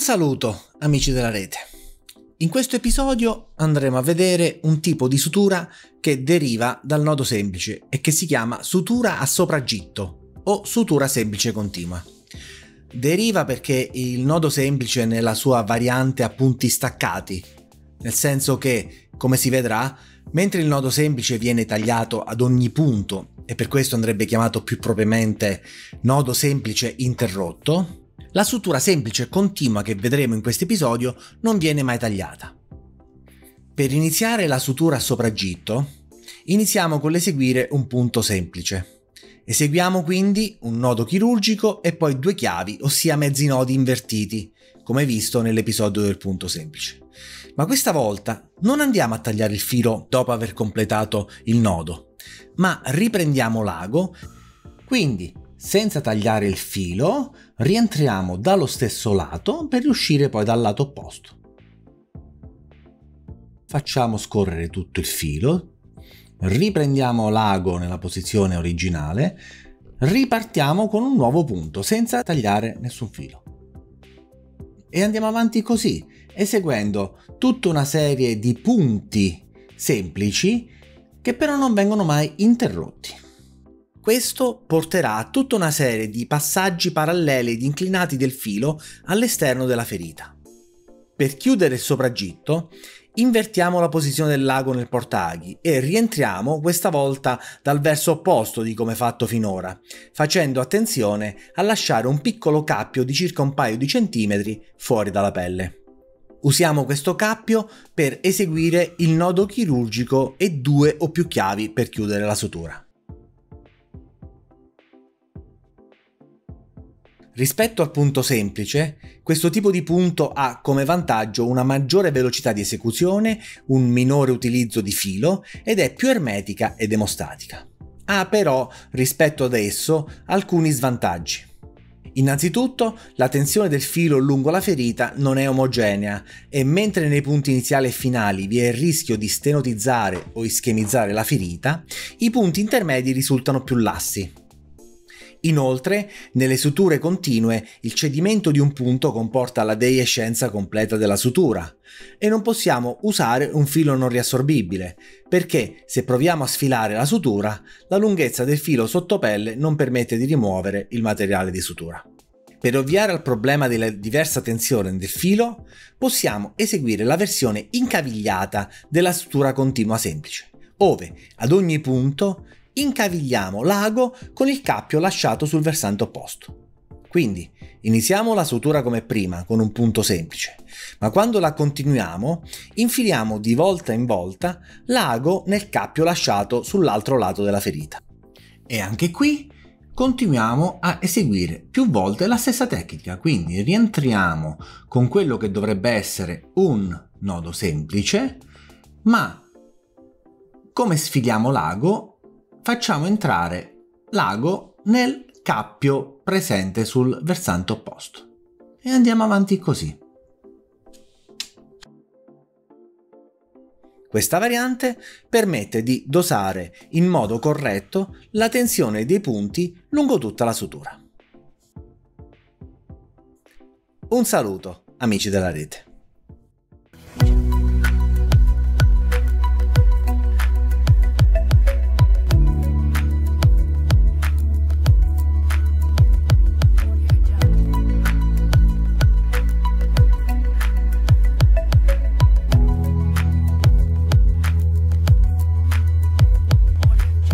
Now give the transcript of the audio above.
saluto amici della rete. In questo episodio andremo a vedere un tipo di sutura che deriva dal nodo semplice e che si chiama sutura a sopragitto o sutura semplice continua. Deriva perché il nodo semplice nella sua variante a punti staccati, nel senso che, come si vedrà, mentre il nodo semplice viene tagliato ad ogni punto e per questo andrebbe chiamato più propriamente nodo semplice interrotto, la sutura semplice e continua che vedremo in questo episodio non viene mai tagliata. Per iniziare la sutura a sopragitto, iniziamo con l'eseguire un punto semplice. Eseguiamo quindi un nodo chirurgico e poi due chiavi, ossia mezzi nodi invertiti, come visto nell'episodio del punto semplice. Ma questa volta non andiamo a tagliare il filo dopo aver completato il nodo, ma riprendiamo l'ago, quindi senza tagliare il filo, rientriamo dallo stesso lato per riuscire poi dal lato opposto. Facciamo scorrere tutto il filo, riprendiamo l'ago nella posizione originale, ripartiamo con un nuovo punto senza tagliare nessun filo. E andiamo avanti così, eseguendo tutta una serie di punti semplici che però non vengono mai interrotti. Questo porterà a tutta una serie di passaggi paralleli ed inclinati del filo all'esterno della ferita. Per chiudere il sopragitto, invertiamo la posizione del lago nel portaghi e rientriamo questa volta dal verso opposto di come fatto finora, facendo attenzione a lasciare un piccolo cappio di circa un paio di centimetri fuori dalla pelle. Usiamo questo cappio per eseguire il nodo chirurgico e due o più chiavi per chiudere la sutura. Rispetto al punto semplice, questo tipo di punto ha come vantaggio una maggiore velocità di esecuzione, un minore utilizzo di filo ed è più ermetica ed emostatica. Ha però, rispetto ad esso, alcuni svantaggi. Innanzitutto, la tensione del filo lungo la ferita non è omogenea e mentre nei punti iniziali e finali vi è il rischio di stenotizzare o ischemizzare la ferita, i punti intermedi risultano più lassi, Inoltre, nelle suture continue, il cedimento di un punto comporta la deiescenza completa della sutura e non possiamo usare un filo non riassorbibile, perché se proviamo a sfilare la sutura, la lunghezza del filo sottopelle non permette di rimuovere il materiale di sutura. Per ovviare al problema della diversa tensione del filo, possiamo eseguire la versione incavigliata della sutura continua semplice, ove ad ogni punto incavigliamo l'ago con il cappio lasciato sul versante opposto. Quindi iniziamo la sutura come prima con un punto semplice, ma quando la continuiamo infiliamo di volta in volta l'ago nel cappio lasciato sull'altro lato della ferita. E anche qui continuiamo a eseguire più volte la stessa tecnica, quindi rientriamo con quello che dovrebbe essere un nodo semplice, ma come sfiliamo l'ago facciamo entrare l'ago nel cappio presente sul versante opposto. E andiamo avanti così. Questa variante permette di dosare in modo corretto la tensione dei punti lungo tutta la sutura. Un saluto, amici della rete.